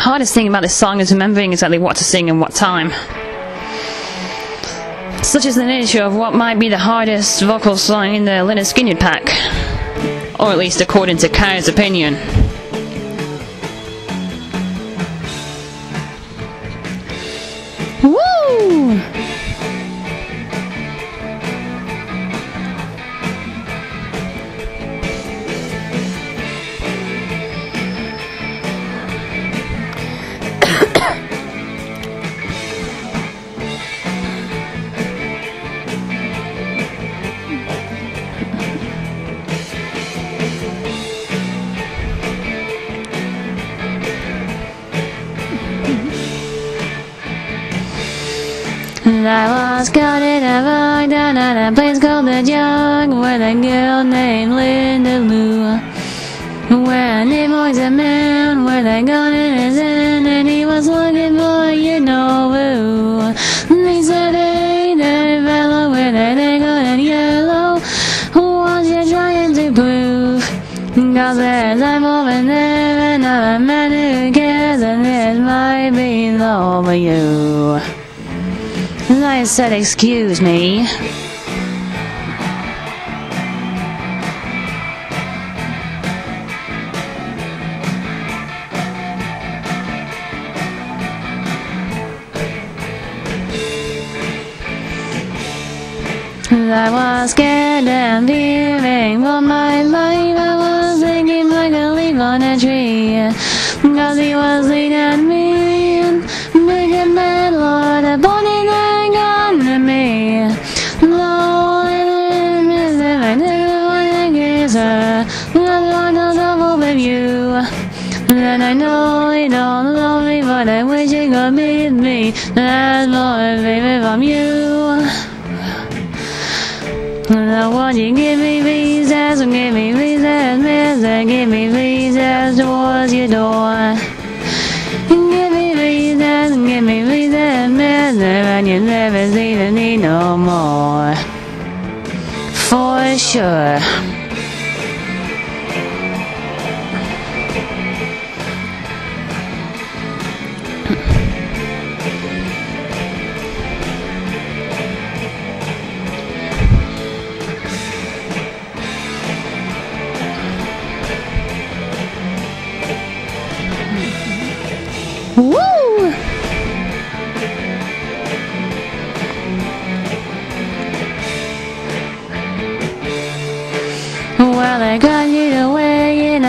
hardest thing about this song is remembering exactly what to sing and what time. Such is the nature of what might be the hardest vocal song in the Lynyrd Skynyrd pack. Or at least according to Kai's opinion. I was caught in a vine down at a place called the Jug with a girl named Linda Lou. Where name was a man with a gun in his hand and he was looking for you know who. They said, hey, that with a thing on yellow, what you trying to prove? Cause there's I'm over there and I'm a man who cares and this might be all for you. I said, excuse me. I was scared and fearing for my life. I was thinking like a leaf on a tree. Cause he was I wish you could be with me. That's more, baby, from you. I want you give me visas, give me visas, mister, give me visas towards your door. Give me visas, give me visas, mister, and you never see the need no more. For sure.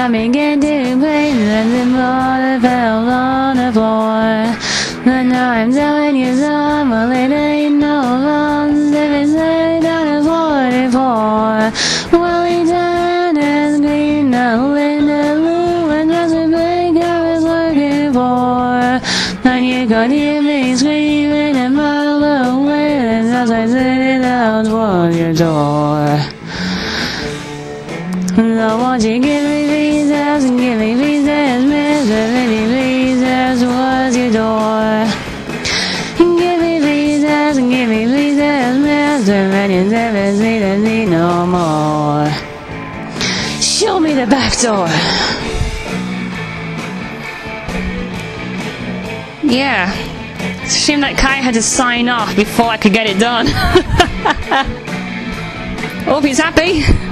Away and to play and the water fell on the floor. And now I'm telling you some, well, it ain't no fun if it's laid down at 44. Well, he turned as green, now Linda Lou, and just a big I was looking for. And you could hear me screaming a mile away as I said it out for your door. I want you give no more. Show me the back door. Yeah. It's a shame that Kai had to sign off before I could get it done. Hope he's happy.